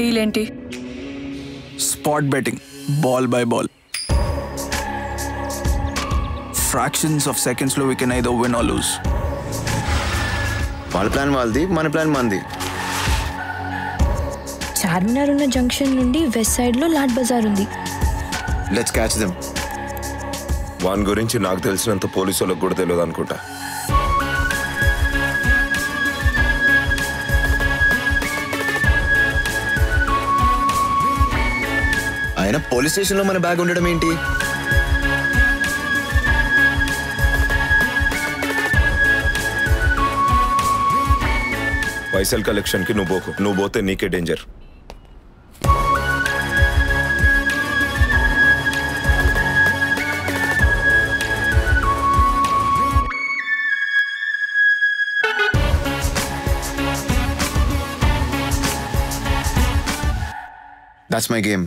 Deal ఏంటి? Spot betting ball by ball fractions of సెకండ్స్లో we can either win or lose వాళ్ళ plan వాళ్ళది మన ప్లాన్ మనది చార్మినార్ ఉన్న జంక్షన్ నుండి వెస్ట్ సైడ్లో లాట్ బజార్ ఉంది. లెట్స్ క్యాచ్ దెమ్ వాని గురించి నాకు తెలిసినంత పోలీసు వాళ్ళకి కూడా తెలియదు అనుకుంటా. ఆయన పోలీస్ స్టేషన్లో మన బ్యాగ్ ఉండడం ఏంటి? పైసల్ కలెక్షన్కి నువ్వు పోకు. నువ్వు పోతే నీకే డేంజర్. That's my game